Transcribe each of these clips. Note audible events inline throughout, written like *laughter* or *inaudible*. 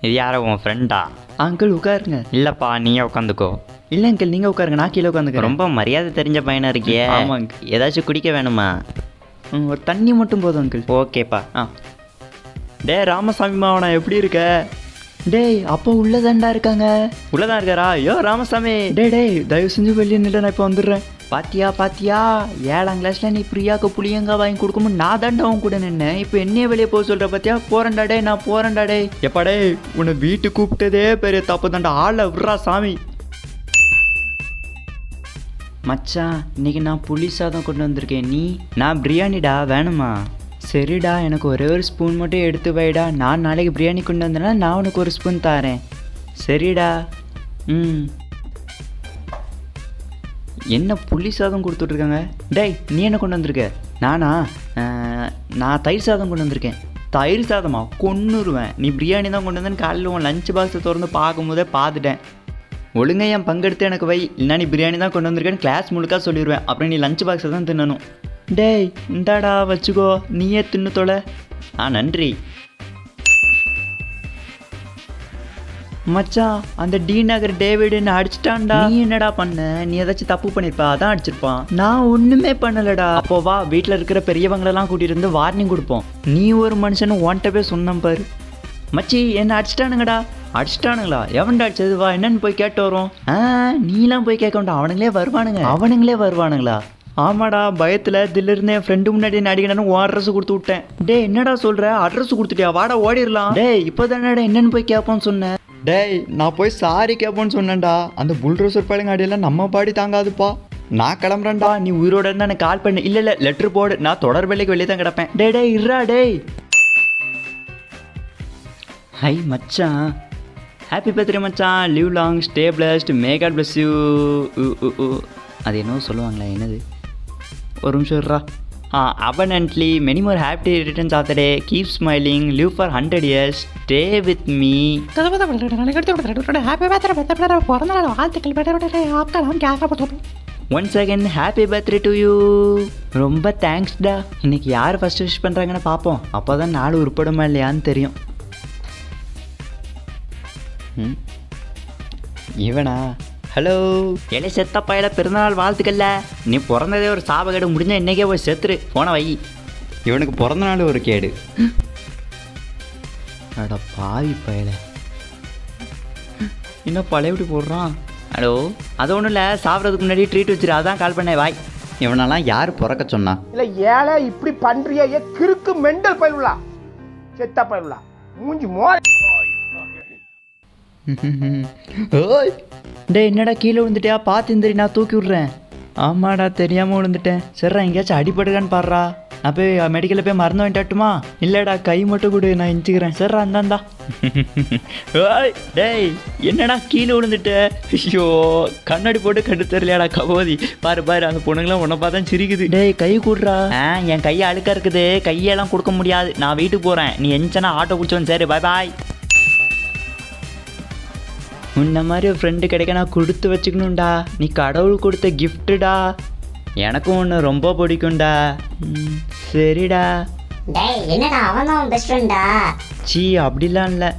இது யாரோ உன் ஃப்ரெண்டா அங்கிள் உட்காருங்க. இல்லைப்பா நீயே உட்காந்துக்கோ. இல்லை அங்கிள் நீங்கள் உட்காருங்க நான் கீழே உட்காந்துக்கிறேன். ரொம்ப மரியாதை தெரிஞ்ச பையனா இருக்கியே. ஆமாங்க. ஏதாச்சும் குடிக்க வேணுமா? ஒரு தண்ணி மட்டும் போதும் அங்கிள். ஓகேப்பா. ஆ. டே ராமசாமி மாவனா எப்படி இருக்க? டேய் அப்போ உள்ளதாண்டா இருக்காங்க. உள்ளதான் இருக்காரா? ஐயோ ராமசாமி. டேய் டேய் தயவு செஞ்சு வெளியே நில்ல நான் இப்போ வந்துடுறேன். பாத்தியா பாத்தியா? ஏழாம் கிளாஸ்ல நீ பிரியாக்கு புளியங்கா வாங்கி கொடுக்கும்போது நான் தாண்டா அவன் கூட நின்னேன். இப்போ என்னைய வெளியே போக சொல்ற பாத்தியா? போறேன்டா டேய் நான் போறேன்டா டேய். எப்பா டேய் உன்னை வீட்டு கூப்பிட்டதே பெரிய தப்பு தாண்டா ஆள விட்றா சாமி. மச்சான் இன்னைக்கு நான் புளி சாதம் கொண்டு வந்திருக்கேன். நீ? நான் பிரியாணிடா வேணுமா? சரிடா எனக்கு ஒரே ஒரு ஸ்பூன் மட்டும் எடுத்து வைடா. நான் நாளைக்கு பிரியாணி கொண்டு வந்தேன்னா நான் உனக்கு ஒரு ஸ்பூன் தாரேன். சரிடா. ம். என்ன புளி சாதம் கொடுத்துட்ருக்காங்க? டேய் நீ என்ன கொண்டு வந்திருக்க? நானா? நான் தயிர் சாதம் கொண்டு வந்திருக்கேன். தயிர் சாதமா? கொன்னுருவேன். நீ பிரியாணி தான் கொண்டு வந்தேன்னு காலையில் உன் லஞ்ச் பாக்ஸை திறந்து பார்க்கும்போதே பார்த்துட்டேன். ஒழுங்காக என் பங்கெடுத்து எனக்கு வை. இல்லைனா நீ பிரியாணி தான் கொண்டு வந்திருக்கேன்னு கிளாஸ் முழுக்க சொல்லிடுவேன் அப்புறம் நீ லஞ்ச் பாக்ஸை தான் தின்னணும். டேய் இந்தாடா வச்சுக்கோ. நீயே தின்னு தொலை. ஆ நன்றி. மச்சான் அந்த டி நகர் டேவிட் என்ன அடிச்சிட்டான்டா. நீ என்னடா பண்ண? நீ ஏதாச்சும் தப்பு பண்ணிருப்ப அதான் அடிச்சிருப்பான். நான் ஒண்ணுமே பண்ணலடா. அப்போ வா வீட்டில் இருக்கிற பெரியவங்களெல்லாம் கூட்டிட்டு வந்து வார்னிங் கொடுப்போம். நீ ஒரு மனுஷன் உன்கிட்ட போய் சொன்னேன் பாரு. மச்சி என்ன அடிச்சிட்டானுங்கடா? அடிச்சிட்டானுங்களா? எவன்டா அடிச்சது? வா என்னன்னு போய் கேட்டு வரோம் ஆ நீலாம் போய் கேட்க வேண்டாம். அவனுங்களே வருவானுங்க. அவனுங்களே வருவானுங்களா? ஆமாடா பயத்தில் தில்லிருந்து என் ஃப்ரெண்டு முன்னாடி என்ன அடிக்கணும்னு உன் அட்ரஸ் கொடுத்து விட்டேன். டேய் என்னடா சொல்ற? அட்ரஸ் கொடுத்துட்டியா? வாடா ஓடிடலாம். டேய் இப்போ என்னன்னு போய் கேட்போன்னு சொன்னேன் டேய் நான் போய் சாரி கேட்போன்னு சொன்னேன்டா. அந்த புல்ரோசர் பழங்க அடியெல்லாம் நம்ம பாடி தாங்காதுப்பா. நான் கிளம்புறேன்டா. நீ உயிரோட இருந்தா எனக்கு கால் பண்ணு. இல்லை இல்லை லெட்ரு போடு. நான் தொடர் வேலைக்கு வெளியே தான் கிடப்பேன். டே டேய் இருடா டேய். ஹை மச்சான். ஹாப்பி பர்த்டே மச்சான். Live long stay blessed may god bless you அது என்னவோ சொல்லுவாங்களே என்னது? ஒரு நிமிஷம் இருறா Uh, abundantly many more happy returns of the day. Keep smiling. Live for 100 years. Stay with me. Happy birthday பிறந்த நாள் வாழ்த்துக்கள் பர்த்டே ஆப்கா நாம் கேட்க போட்டோம் one second happy birthday to. You ரொம்ப தேங்க்ஸ்டா இன்னைக்கு யார் ஃபர்ஸ்ட் விஷ் பண்ணுறாங்கன்னு பார்ப்போம் அப்போ தான் நாடு உருப்படுமா இல்லையான்னு தெரியும். ம். இவனா? ஹலோ. எலை செத்த பையல பிறந்தநாள் வாழ்த்துக்கல்ல நீ பிறந்ததே ஒரு சாபகேடு முடிஞ்ச இன்னைக்கே போய் செத்துரு. போன வை. இவனுக்கு பிறந்த நாள் ஒரு கேடு. அட பாவி பயல. என்ன பழையபடி போடுறான்? ஹலோ அது ஒன்றும் இல்லை. சாப்பிட்றதுக்கு முன்னாடி ட்ரீட் வச்சிரு. அதான் கால் பண்ணேன். வாய். இவனெல்லாம் யார் பிறக்க சொன்னா? இல்ல ஏழை இப்படி பண்றியே ஏ கிறுக்கு மெண்டல் பயிலுலா. செத்த பயிலுலா. மூஞ்சி மோ ஓய். டேய் என்னடா கீழே விழுந்துட்டியா? பார்த்து இந்திரி நான் தூக்கி விட்றேன். ஆமாடா தெரியாமல் விழுந்துட்டேன். சரிடா எங்கேயாச்சும் அடிபடுகான்னு பாடுறா. நான் போய் மெடிக்கலில் போய் மருந்து வாங்கிட்டாட்டுமா இல்லைடா கை மட்டும் கொடு நான் இஞ்சிக்கிறேன். சரிடா அந்தாந்தா *laughs* ஓய் டேய் என்னடா கீழே விழுந்துட்ட? ஐயோ கண்ணாடி போட்டு கண்டு தெரியலையாடா கபோதி. பாரு பாரு அந்த பொண்ணுங்களாம் உன்னை பார்த்தா சிரிக்குது. டேய் கை கூடுறா. ஆ என் கையை அழுக்கா இருக்குது. கையெல்லாம் கொடுக்க முடியாது. நான் வீட்டுக்கு போகிறேன் நீ எஞ்சனா ஆட்டோ பிடிச்சவன் சரி. பாய் பாய் உன்ன மாதிரி ஒரு ஃப்ரெண்டு கிடைக்க நான் கொடுத்து வச்சுக்கணும்டா. நீ கடவுள் கொடுத்த கிஃப்ட்டுடா எனக்கும் ஒன்று ரொம்ப பிடிக்கும்டா. சரிடா. டேய் என்னடா அவன் தான் பெஸ்ட் ஃப்ரெண்டா சீ அப்படிலாம் இல்லை.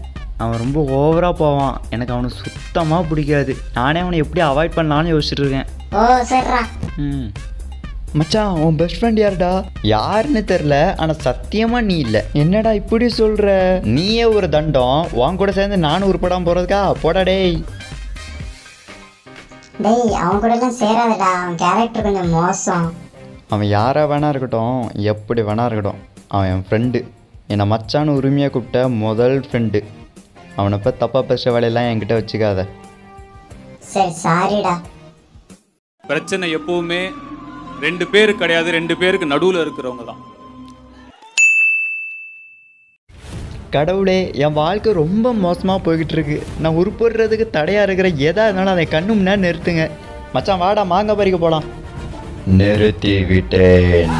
அவன் ரொம்ப ஓவராக போவான். எனக்கு அவனை சுத்தமாக பிடிக்காது. நானே அவனை எப்படி அவாய்ட் பண்ணலான்னு யோசிச்சுட்டு இருக்கேன். ஓ சரிடா. ம். மச்சான் உன் பெஸ்ட் ஃப்ரெண்ட் யாருடா? யாருன்னு தெரில ஆனால் சத்தியமாக நீ இல்லை. என்னடா இப்படி சொல்கிற நீயே ஒரு தண்டம். உன் கூட சேர்ந்து நானும் உருப்படாம போகிறதுக்கா போடா டேய். டேய் அவன் கூட எல்லாம் சேராதடா. அவன் கேரக்டர் கொஞ்சம் மோசம். அவன் யாராக வேணா இருக்கட்டும். எப்படி வேணா இருக்கட்டும். அவன் என் ஃப்ரெண்டு என்னை மச்சான்னு உரிமையாக கூப்பிட்ட முதல் ஃப்ரெண்டு அவனை போய் தப்பாக பேசுகிற வேலையெல்லாம் என்கிட்ட வச்சுக்காத. சரி சாரிடா பிரச்சனை எப்பவுமே ரெண்டு பேரு கிடையாது ரெண்டு பேருக்கு நடுவுல இருக்கிறவங்க தான். கடவுளே என் வாழ்க்கை ரொம்ப மோசமாக போய்கிட்டு இருக்கு நான் உருப்படுறதுக்கு தடையாக இருக்கிற எதா இருந்தாலும் அதை கண்ணு முன்னாடி நிறுத்துங்க. மச்சான் வாடா மாங்காய் பறிக்க போகலாம் நிறுத்தி விட்டேன்.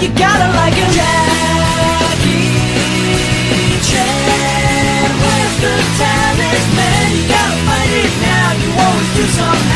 You gotta like a Jackie Chan. Where's the talisman? You gotta find it now. You always do somehow.